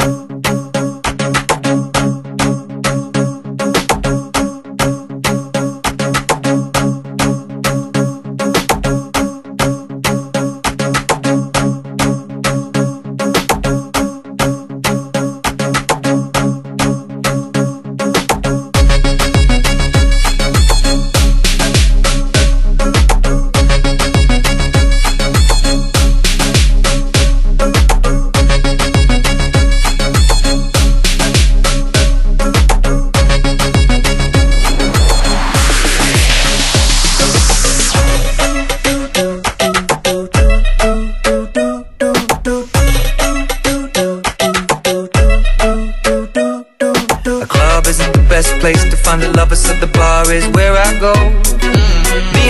do.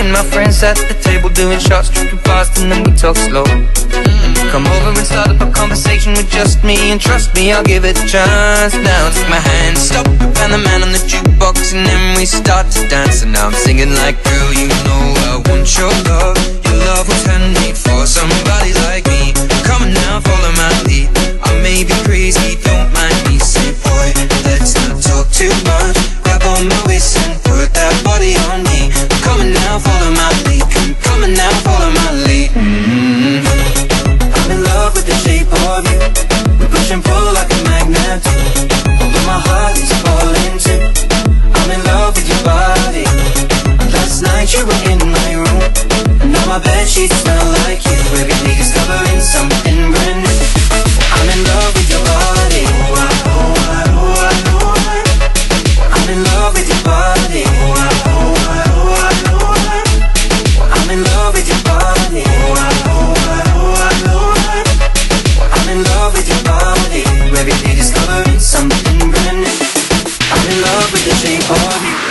And my friends at the table doing shots, drinking fast, and then we talk slow. Mm -hmm. Come over and start up a conversation with just me, and trust me, I'll give it a chance Now take my hand, stop, Van the Man on the jukebox And then we start to dance And now I'm singing like Girl, sheets smell like you. Every day discovering something brand new. I'm in love with your body. Oh, I, ah, oh, I, ah, oh, I, ah, oh, I. I'm in love with your body. Oh, I, oh, I, oh, I, oh, I. I'm in love with your body. Oh, I, oh, I, oh, I, oh, I. I'm in love with your body. Every day discovering something brand new. I'm in love with the shape of you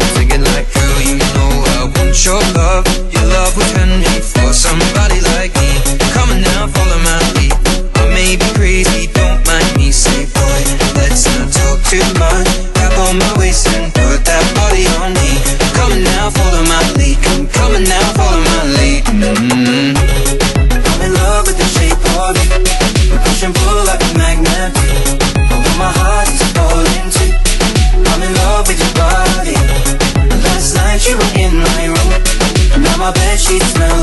smell like